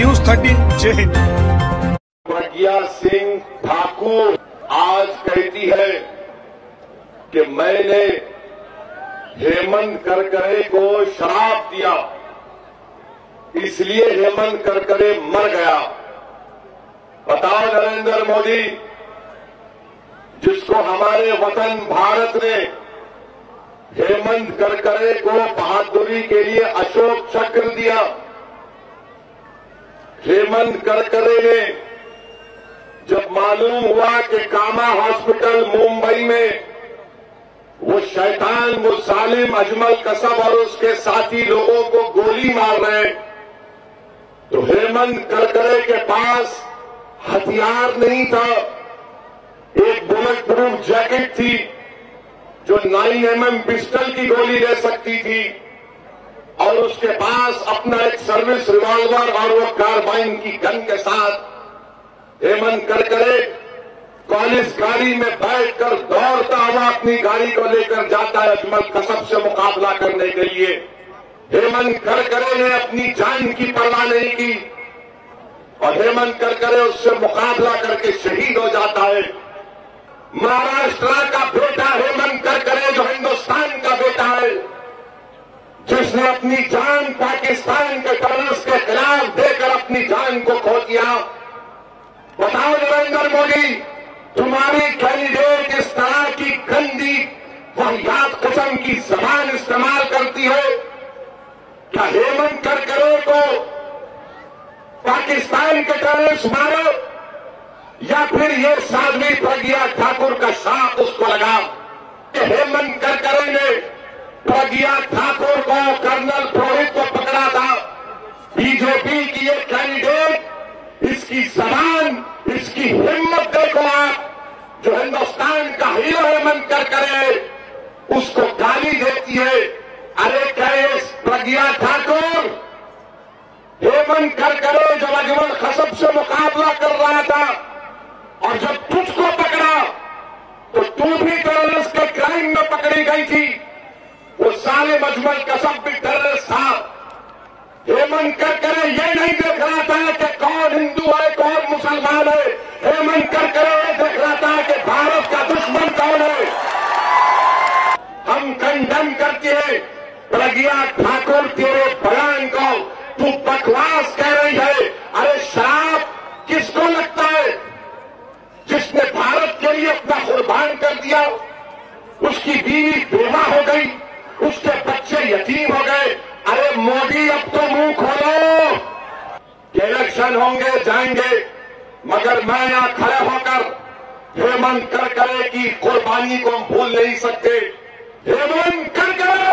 News thirteen, जय हिंद। प्रज्ञा सिंह ठाकुर आज कहती है कि मैंने हेमंत करकरे को शराब दिया। इसलिए हेमंत करकरे मर गया। बताओ नरेंद्र मोदी, जिसको हमारे वतन भारत ने हेमंत करकरे को बहादुरी के लिए अशोक चक्र दिया हेमंत करकरे ने जब मालूम हुआ कि कामा हॉस्पिटल मुंबई में, वो शैतान, वो सालिम, अजमल कसब और उसके साथी लोगों को गोली मार रहे तो हेमंत करकरे के पास हथियार नहीं था। एक बुलेट प्रूफ जैकेट थी, जो 9 एमएम पिस्टल की गोली ले सकती थी। और उसके पास अपना एक सर्विस रिवॉल्वर और वो कार्बाइन की गन के साथ हेमंत करकरे कॉलेज गाड़ी में बैठकर दौड़ता हुआ अपनी गाड़ी को लेकर जाता है अजमल कसब से मुकाबला करने के लिए। हेमंत करकरे ने अपनी जान की परवाह नहीं की और हेमंत करकरे उससे मुकाबला करके शहीद हो जाता है। महाराष्ट्र का बेटा हेमंत करकरे जिसने अपनी जान पाकिस्तान के टेररिस्ट के खिलाफ देकर अपनी जान को खो दिया। बताओ नरेंद्र मोदी, तुम्हारी कैंडिडेट इस तरह की गंदी वाहियात किस्म की जबान इस्तेमाल करती है, क्या हेमंत करकरे को पाकिस्तान के टेररिस्ट मारो? या फिर ये साध्वी प्रज्ञा ठाकुर का साथ उसको लगा कि हेमंत करकरे ने प्रज्ञा ठाकुर को कर्नल पुरोहित को पकड़ा था बीजेपी की ये कैंडिडेट इसकी जबान इसकी हिम्मत देखो आप जो हिंदुस्तान का हीरो हेमंत करकरे उसको गाली देती है। अरे कहे प्रज्ञा ठाकुर, हेमंत करकरे जब अजमल खसब से मुकाबला कर रहा था, और जब तुझको पकड़ा तो तू भी टेररिस्ट के क्राइम में पकड़ी गई थी। वो साले मजमल कसब भी टेररिस्ट था। हेमंत करकरे ये नहीं देख रहा था कि कौन हिंदू है, कौन मुसलमान है। हेमंत करकरे ये देख रहा था कि भारत का दुश्मन कौन है। हम कंडम करते हैं प्रज्ञा ठाकुर तेरे बयान को तू बकवास कह रही है। अरे शराब किसको लगता है? जिसने भारत के लिए अपना कुर्बान कर दिया, उसकी बीवी बेवा हो गई, उसके बच्चे यतीम हो गए अरे मोदी अब तो मुँह खोलो कि इलेक्शन होंगे जाएँगे, मगर मैं यहाँ खड़े होकर हेमंत करकरे की कुर्बानी को हम भूल नहीं सकते। हेमंत करकरे!